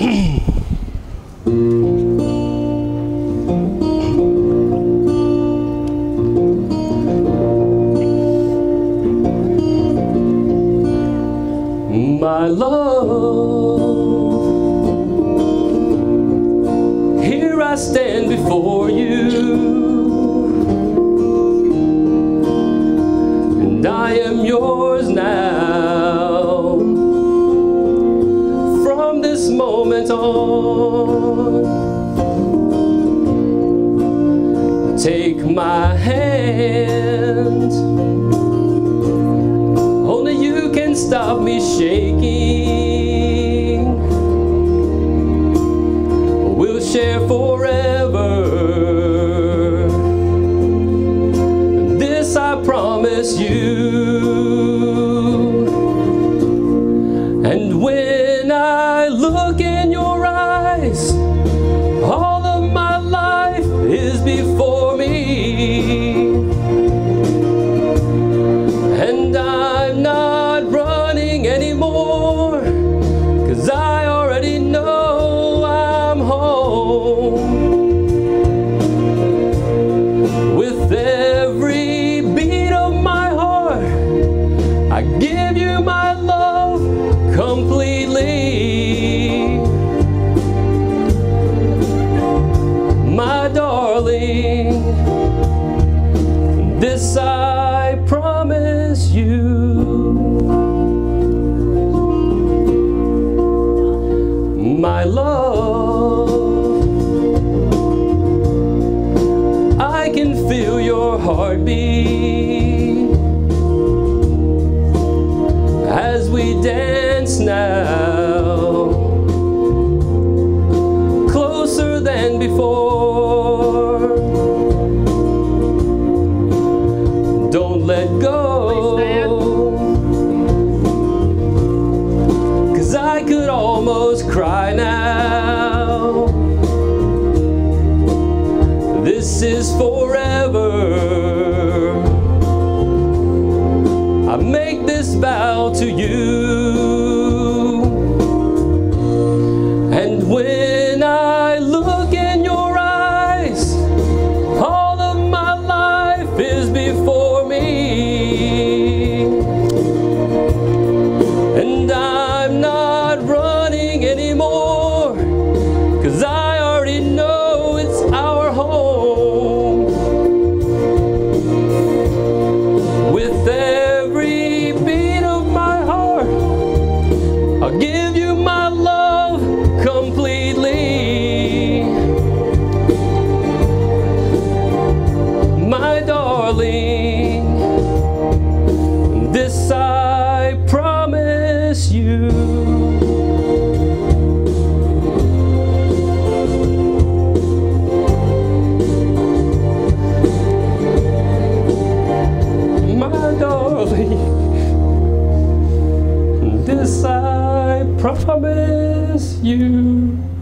My love, here I stand before you. Take my hand. Only you can stop me shaking. We'll share forever. This I promise you. My love, I can feel your heartbeat as we dance now. cry now. This is forever. I make this vow to you. promise you.